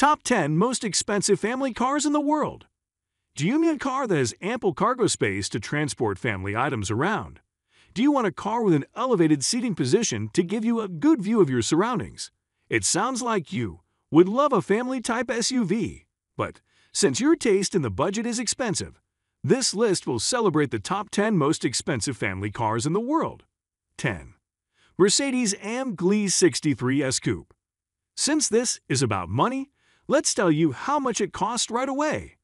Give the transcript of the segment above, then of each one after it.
Top 10 Most Expensive Family Cars in the World. Do you need a car that has ample cargo space to transport family items around? Do you want a car with an elevated seating position to give you a good view of your surroundings? It sounds like you would love a family type SUV. But since your taste in the budget is expensive, this list will celebrate the top 10 most expensive family cars in the world. 10. Mercedes AMG 63 S Coupe. Since this is about money, Let's tell you how much it costs right away.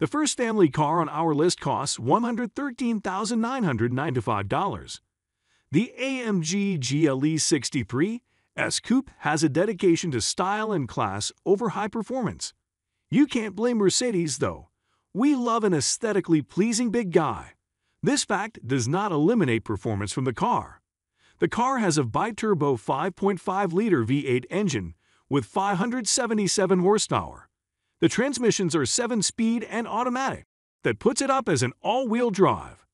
The first family car on our list costs $113,995. The AMG GLE 63 S Coupe has a dedication to style and class over high performance. You can't blame Mercedes, though. We love an aesthetically pleasing big guy. This fact does not eliminate performance from the car. The car has a bi-turbo 5.5-liter V8 engine with 577 horsepower. The transmissions are 7-speed and automatic. That puts it up as an all-wheel drive.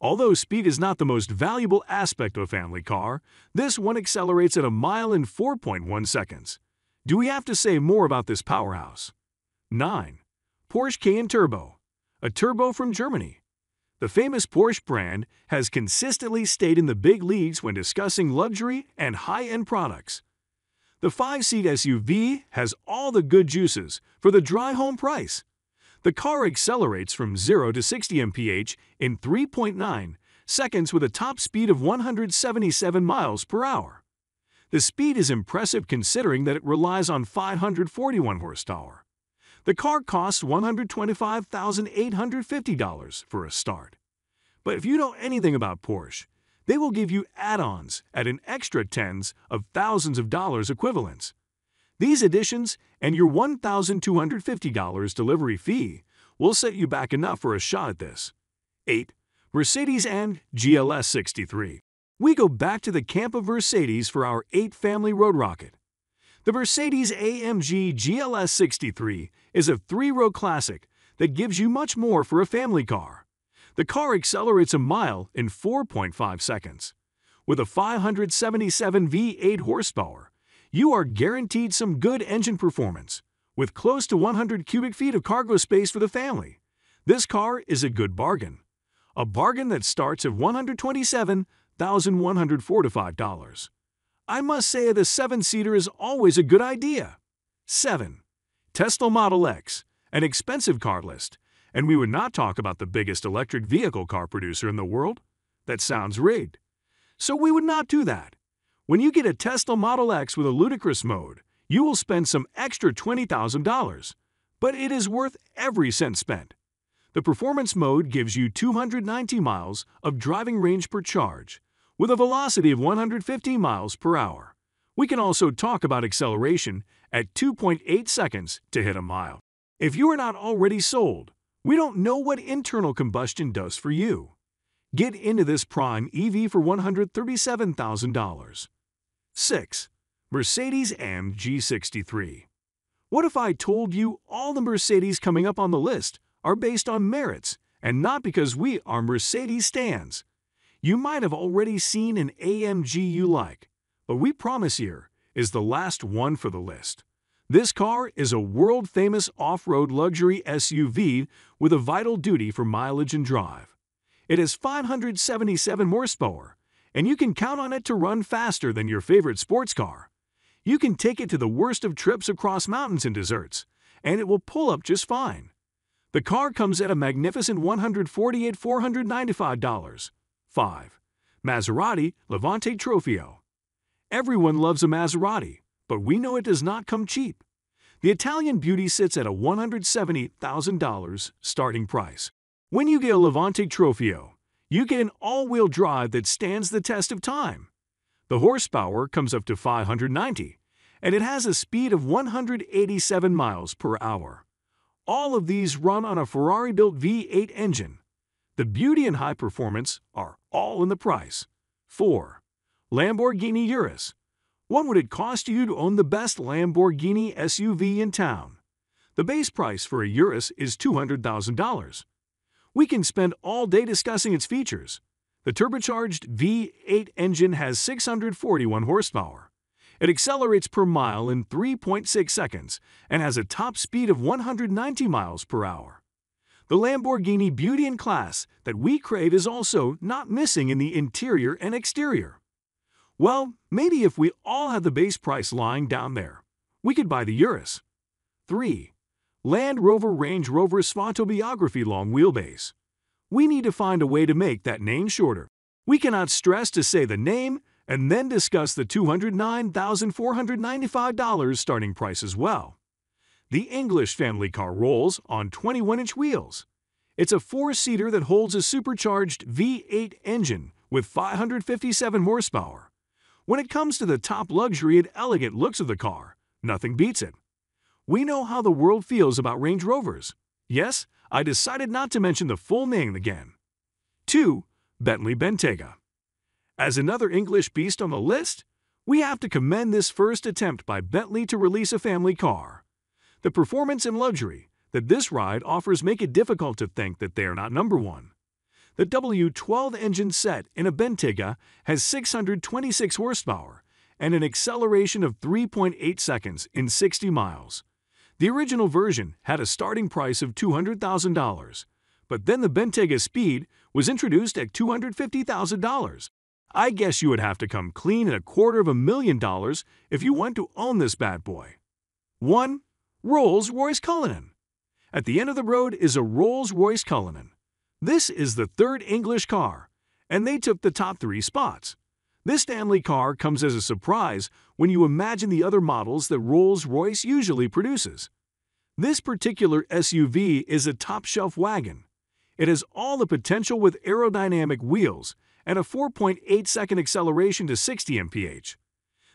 Although speed is not the most valuable aspect of a family car, this one accelerates at a mile in 4.1 seconds. Do we have to say more about this powerhouse? 9. Porsche Cayenne Turbo, a turbo from Germany. The famous Porsche brand has consistently stayed in the big leagues when discussing luxury and high-end products. The 5-seat SUV has all the good juices for the dry home price. The car accelerates from 0 to 60 mph in 3.9 seconds with a top speed of 177 miles per hour. The speed is impressive considering that it relies on 541 horsepower. The car costs $125,850 for a start. But if you know anything about Porsche, they will give you add-ons at an extra tens of thousands of dollars equivalents. These additions and your $1,250 delivery fee will set you back enough for a shot at this. 8. Mercedes and GLS 63. We go back to the camp of Mercedes for our 8 family road rocket. The Mercedes AMG GLS 63 is a three-row classic that gives you much more for a family car. The car accelerates a mile in 4.5 seconds. With a 577 V8 horsepower, you are guaranteed some good engine performance. With close to 100 cubic feet of cargo space for the family, this car is a good bargain. A bargain that starts at $127,145. I must say the 7-seater is always a good idea. 7. Tesla Model X, an expensive car list, and we would not talk about the biggest electric vehicle car producer in the world? That sounds rigged. So we would not do that. When you get a Tesla Model X with a ludicrous mode, you will spend some extra $20,000, but it is worth every cent spent. The performance mode gives you 290 miles of driving range per charge, with a velocity of 150 miles per hour. We can also talk about acceleration at 2.8 seconds to hit a mile. If you are not already sold, we don't know what internal combustion does for you. Get into this prime EV for $137,000. 6. Mercedes AMG G63. What if I told you all the Mercedes coming up on the list are based on merits and not because we are Mercedes stands? You might have already seen an AMG you like, but we promise here is the last one for the list. This car is a world-famous off-road luxury SUV with a vital duty for mileage and drive. It has 577 horsepower, and you can count on it to run faster than your favorite sports car. You can take it to the worst of trips across mountains and deserts, and it will pull up just fine. The car comes at a magnificent $148,495. 5. Maserati Levante Trofeo Everyone loves a Maserati, but we know it does not come cheap. The Italian beauty sits at a $170,000 starting price. When you get a Levante Trofeo, you get an all-wheel drive that stands the test of time. The horsepower comes up to 590, and it has a speed of 187 miles per hour. All of these run on a Ferrari-built V8 engine. The beauty and high performance are all in the price. 4. Lamborghini Urus what would it cost you to own the best Lamborghini SUV in town? The base price for a Urus is $200,000. We can spend all day discussing its features. The turbocharged V8 engine has 641 horsepower. It accelerates per mile in 3.6 seconds and has a top speed of 190 miles per hour. The Lamborghini beauty and class that we crave is also not missing in the interior and exterior. Well, maybe if we all had the base price lying down there, we could buy the Urus. 3. Land Rover Range Rover SVAutobiography Long Wheelbase. We need to find a way to make that name shorter. We cannot stress to say the name and then discuss the $209,495 starting price as well. The English family car rolls on 21 inch wheels. It's a four seater that holds a supercharged V8 engine with 557 horsepower. When it comes to the top luxury and elegant looks of the car, nothing beats it. We know how the world feels about Range Rovers. Yes, I decided not to mention the full name again. 2. Bentley Bentayga. As another English beast on the list, we have to commend this first attempt by Bentley to release a family car. The performance and luxury that this ride offers make it difficult to think that they are not number one. The W12 engine set in a Bentayga has 626 horsepower and an acceleration of 3.8 seconds in 60 miles. The original version had a starting price of $200,000, but then the Bentayga Speed was introduced at $250,000. I guess you would have to come clean at a quarter of a million dollars if you want to own this bad boy. 1. Rolls-Royce Cullinan At the end of the road is a Rolls-Royce Cullinan. This is the third English car, and they took the top three spots. This family car comes as a surprise when you imagine the other models that Rolls-Royce usually produces. This particular SUV is a top-shelf wagon. It has all the potential with aerodynamic wheels and a 4.8 second acceleration to 60 mph.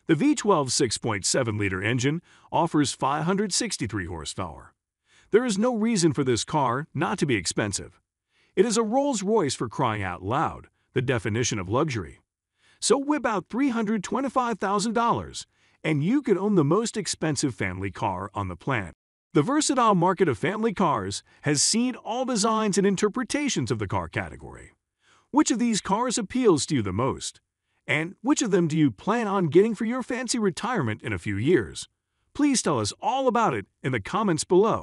The V12 6.7-liter engine offers 563 horsepower. There is no reason for this car not to be expensive. It is a Rolls-Royce for crying out loud, the definition of luxury. So whip out $325,000, and you could own the most expensive family car on the planet. The versatile market of family cars has seen all designs and interpretations of the car category. Which of these cars appeals to you the most? And which of them do you plan on getting for your fancy retirement in a few years? Please tell us all about it in the comments below.